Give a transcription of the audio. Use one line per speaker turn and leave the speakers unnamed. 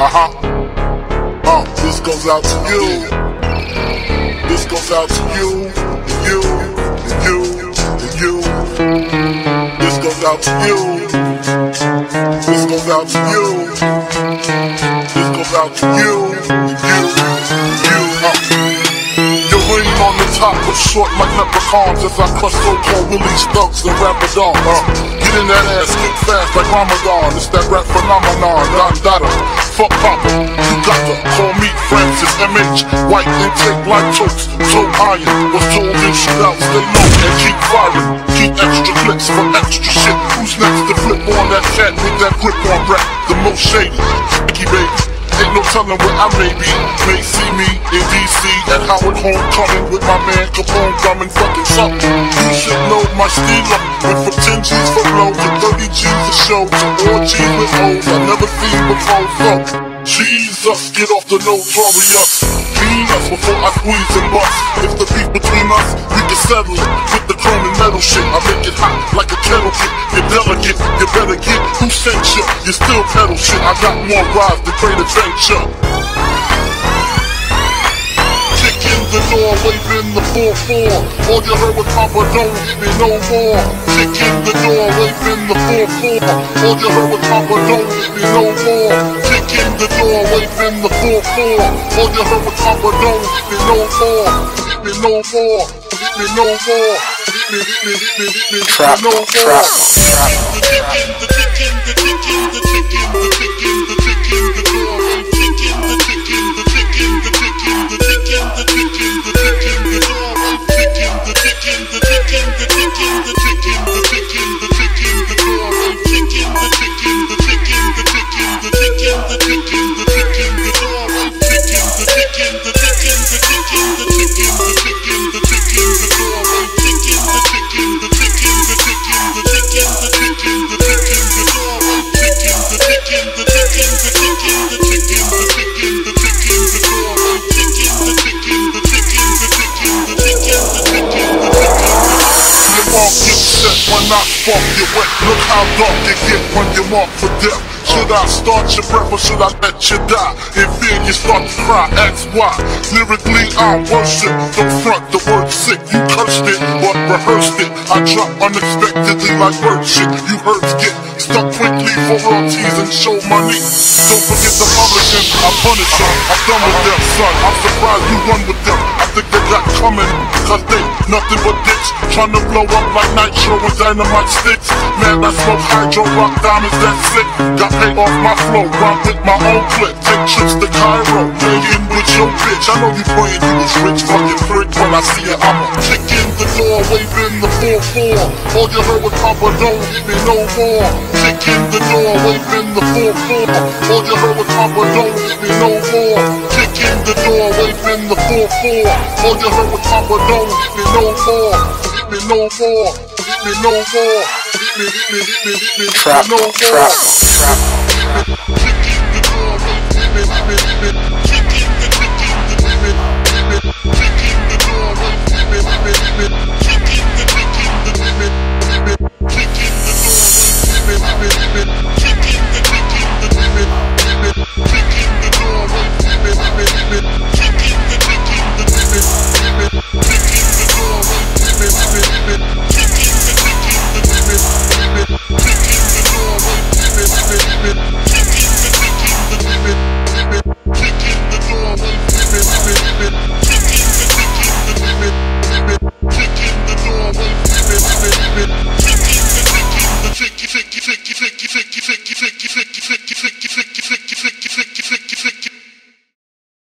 Uh huh. Uh, this goes out to you. This goes out to you, and you, and you, and you. This goes out to you. This goes out to you. This goes out to you, top was short like leprechauns As I crush so-called Willie Stugs and Rabadon uh, Get in that ass, get fast like Ramadan. It's that rap phenomenon, Don Dada Fuck Papa, you got to call me Francis MH White intake like toast, so iron Was told in shootouts, stay know and keep firing. Keep extra clicks for extra shit. Who's next to flip on that cat with that grip on rap? The most shady, Sticky baby No telling where I may be. May see me in DC at Howard Homecoming with my man Capone drumming fucking something. You should know my stealer. Went from 10 G's for blow to 30 G's a show to all G's with O's I never seen before. So, Jesus, get off the notorious. Mean us before I squeeze and bust. If the beef between us, we can settle it shit. I make it hot like a kettle kit. You're delicate, you better get who sent you. You still pedal shit. I got more rides than great adventure. Kick in the door, waving the 4-4. All you heard was Papa, don't hit me no more. Kick in the door, waving the 4-4. All you heard was Papa, don't hit me no more. Kick in the door, waving the 4-4. All you heard was Papa, don't hit me no more. Hit me no more. Hit me no more. Hit me, hit me, hit me, hit me,
Trap,
no more.
trap,
The chicken, the chicken, the chicken, the chicken, the chicken, the chicken, the door. Chicken, the chicken, the chicken, the chicken, the chicken, the chicken, the chicken, the door. Chicken, the chicken, the chicken, the chicken, the chicken, the chicken, the chicken, the door. Chicken, the chicken, the chicken, the chicken, the chicken, the chicken, the chicken, the door. Chicken, the chicken, the chicken, the when I spark you wet. Look how dark it get when you're marked for death. Should I start your breath or should I let you die? In fear you start to cry, ask why. Lyrically I worship, don't front the word sick. You cursed it, but rehearsed it. I drop unexpectedly like bird shit. You hurts get stuck quickly for royalties and show money. Don't forget the publishing, I punish them. I'm done with them, son. I'm surprised you run with them. I think they got coming, cause they nothing but dicks. Trying to blow up like nitro with dynamite sticks. Man, I smoke hydro rock diamonds that sick. Got paid off my flow, run with my own clip. Take trips to Cairo, lay in with your bitch. I know you praying you was rich, prick. When I see it, I'ma kick in the door, waving the 4-4. All you heard was Papa, don't hit me no more. Kick in the door, waving the 4-4. All you heard was Papa, don't hit me no more. Kick in the door, waving the 4-4. All you heard was Papa, don't hit me no more. Hit me no more. Hit me no more. Hit me, hit me, hit me, hit me, hit
trap,
me no more.
trap, trap.
Kick